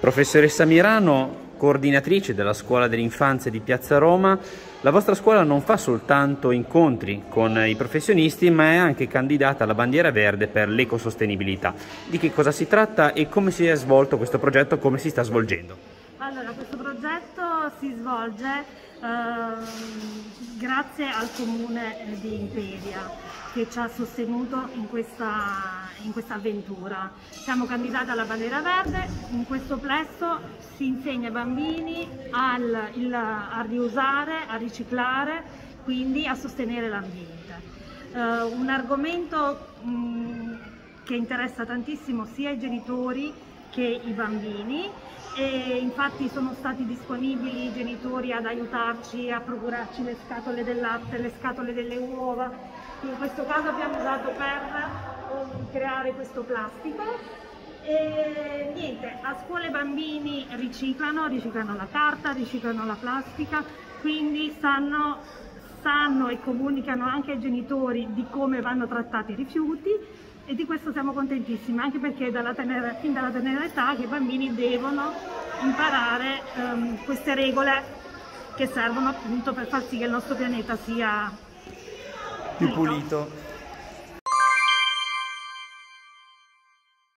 Professoressa Mirano, coordinatrice della scuola dell'infanzia di Piazza Roma, la vostra scuola non fa soltanto incontri con i professionisti, ma è anche candidata alla bandiera verde per l'ecosostenibilità. Di che cosa si tratta e come si è svolto questo progetto, come si sta svolgendo? Allora, questo progetto si svolge grazie al comune di Imperia che ci ha sostenuto in questa, in questa avventura. Siamo candidati alla bandiera verde, in questo plesso si insegna ai bambini al, il, a riusare, a riciclare, quindi a sostenere l'ambiente. Uh, un argomento mh, che interessa tantissimo sia i genitori che i bambini. E infatti sono stati disponibili i genitori ad aiutarci a procurarci le scatole del latte, le scatole delle uova, in questo caso abbiamo usato per creare questo plastico. E niente, a scuola i bambini riciclano, riciclano la carta, riciclano la plastica, quindi sanno, sanno e comunicano anche ai genitori di come vanno trattati i rifiuti e di questo siamo contentissimi, anche perché dalla tenera, fin dalla tenera età che i bambini devono imparare um, queste regole che servono appunto per far sì che il nostro pianeta sia più pulito.